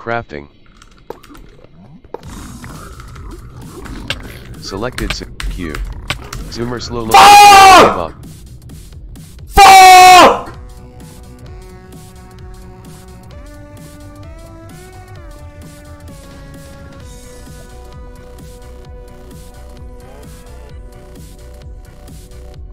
Crafting. Selected Q. Zoomer slow. Ah!